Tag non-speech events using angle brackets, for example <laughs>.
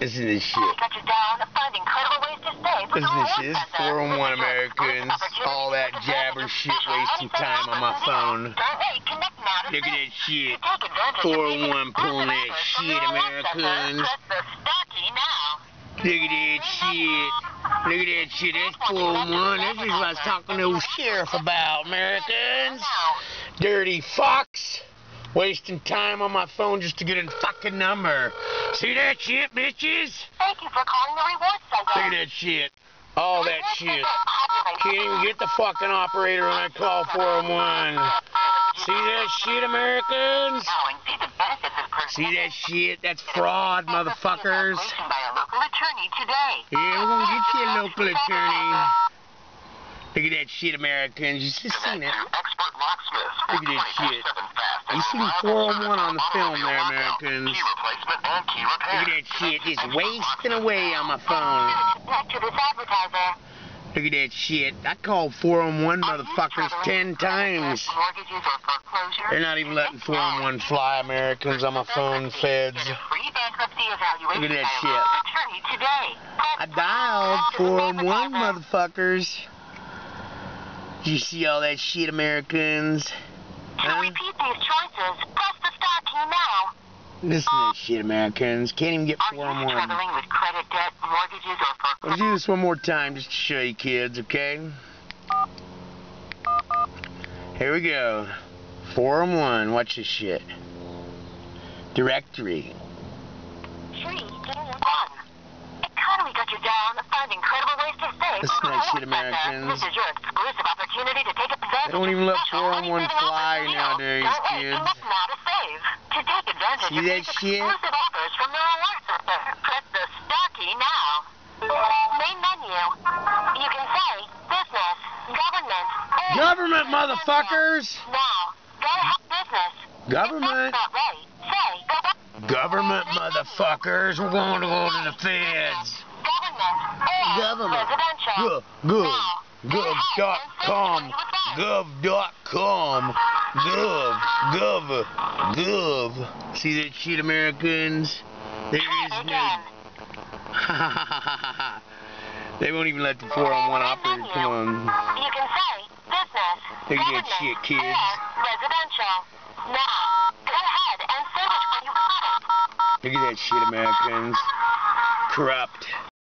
Listen to this shit. Got you down, find incredible ways to save. Listen to this shit. Is 401 Americans. All that jabber shit wasting time on my phone. Look at that shit. 401 pulling that shit, Americans. Look at that shit. Look at that shit. That's 401. This is what I was talking to the sheriff about, Americans. Dirty fox. Wasting time on my phone just to get a fucking number. See that shit, bitches? Thank you for calling the reward center. At that shit. All that shit. Can't even get the fucking operator when I call 401. See that shit, Americans? See that shit? That's fraud, motherfuckers. Yeah, we're gonna get you a local attorney. Look at that shit, Americans. You just seen it. Look at that shit. You seen 401 on the film there, Americans. Look at that shit. Just wasting away on my phone. Look at that shit. I called 401 motherfuckers 10 times. They're not even letting 401 fly, Americans, on my phone, feds. Look at that shit. I dialed 401 motherfuckers. Do you see all that shit, Americans? To Huh? repeat these choices, press the star key now. Listen to that shit, Americans. Can't even get Are you 401. struggling with credit debt, mortgages, or Let's do this one more time just to show you kids, okay? Here we go. 401. Watch this shit. Directory. Three, two, one. Economy got you down. Find incredible ways to save. Listen to that shit, Americans. This is your exclusive opportunity to take advantage They don't even let 401 fly nowadays, kids. look now to save. To take advantage See that shit? exclusive offers from the Reward Center, press the star key now. Main menu. You can say business, government, or Government, motherfuckers! Now, go business. Government. If that's not right, say government. Government, motherfuckers. We're going to go to the feds. Government. Government. Residential. Gov. Gov. Now, go Gov.com. Gov.com. Gov. Gov. Gov. See that shit, Americans? There is no. <laughs> they won't even let the 401 operator come on. You can say business. Look at that shit, kids. Residential. Now, go ahead and say which one you want. Look at that shit, Americans. Corrupt.